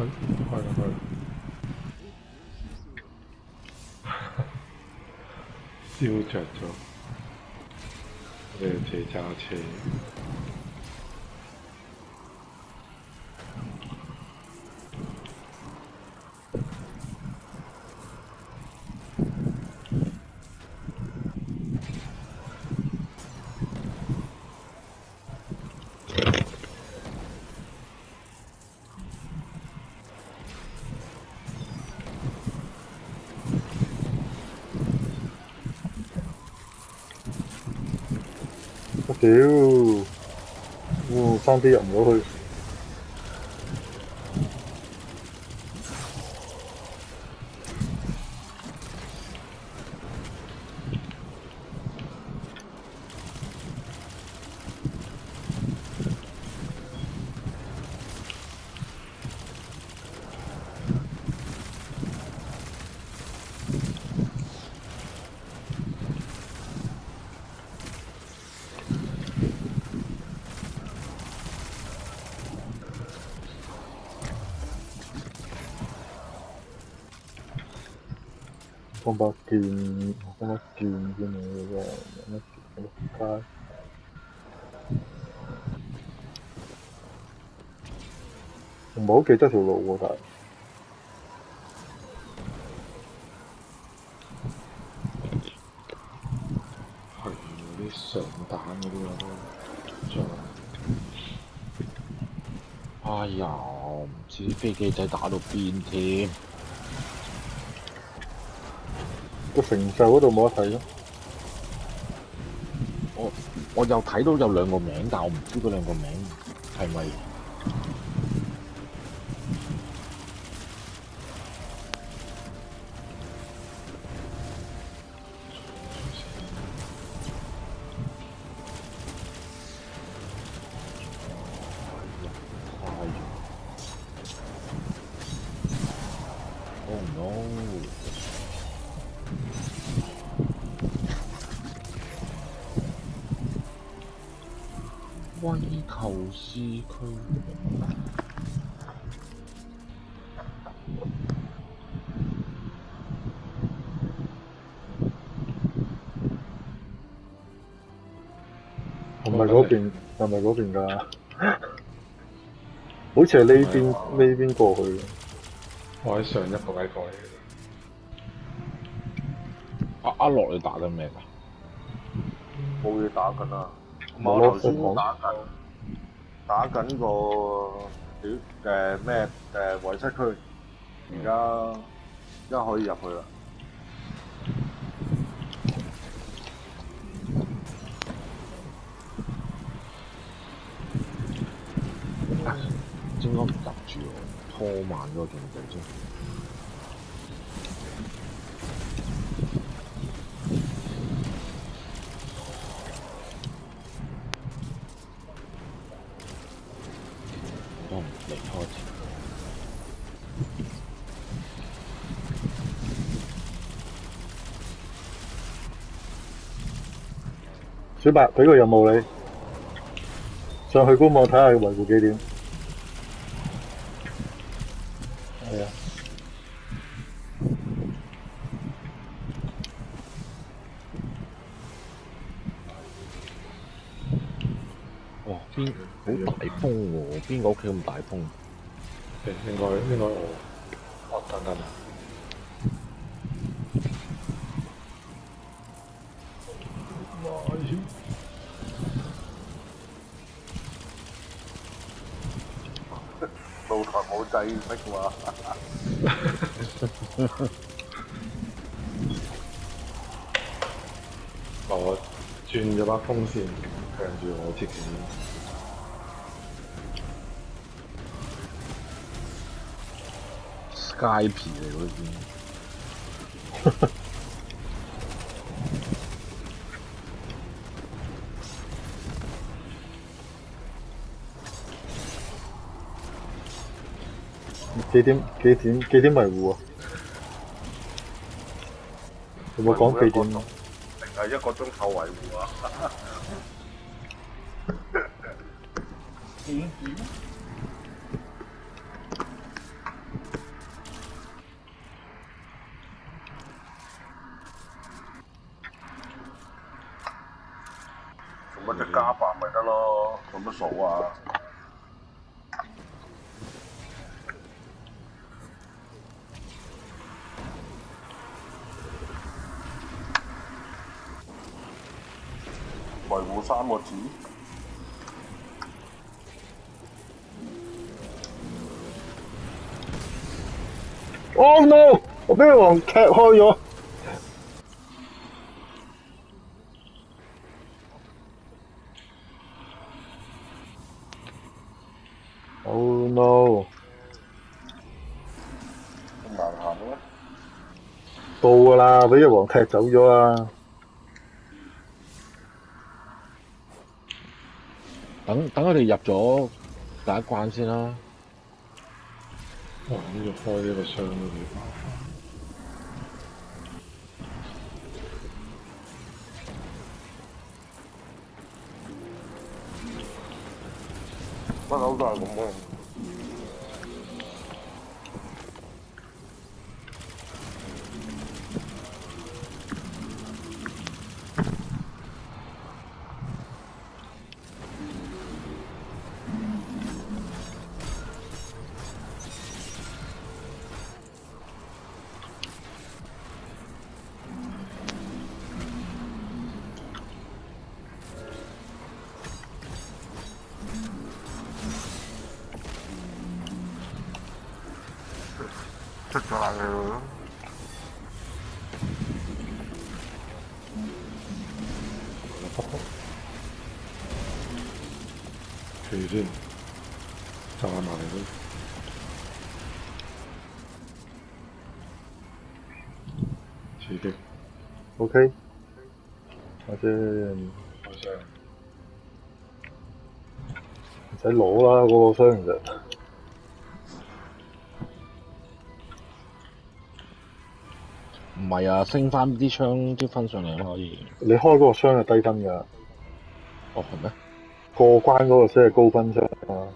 開開啦開啦，燒 着咗，我哋自己揸車。屌，嗯，差啲入唔到去。放把劍，放把劍啫嘛，有乜有乜街？唔係好記得條路喎，但係係啲上彈嗰啲我都做。哎呀，唔知啲飛機仔打到邊添。個成就嗰度冇得睇咯。我我又睇到有兩個名，但我唔知嗰兩個名係咪！Oh no！威求市區。係咪嗰邊？係咪嗰邊㗎？好似係呢邊係啊呢邊過去嘅。我喺上一個位過嚟嘅。阿阿樂你打緊咩㗎？冇嘢打緊啊！冇咯我頭先打緊打緊個屌誒咩誒遺失區，而家而家可以入去啦。應該唔入住喎，拖慢咗個進度先。小白俾個任務你，上去官網睇下維護幾點。係啊，哇！邊好大風喎，邊個屋企咁大風？誒應該應該我我等等啊。露台冇制式喎，我轉咗把風扇向住我自己。Skype 嚟嗰啲。幾點幾點幾點維護啊？有冇講幾點？定係一個鐘頭維護啊？或者加白咪得咯，咁乜傻啊？維護三个字。Oh no！我俾王踢开咗。Oh no！咁難行嘅咩？到噶啦，俾只王踢走咗啦。等等佢哋入咗第一關先啦。哇！呢個開呢個箱都幾麻煩。不嬲都係咁嘅。出咗嚟啦！企先，炸埋佢。刺激，OK，睇先，唔開聲。使攞啦嗰個箱其實。唔係啊，升翻啲槍啲分上嚟咯，可以。你開嗰個箱係低分㗎，哦，係咩？過關嗰個先係高分窗啊。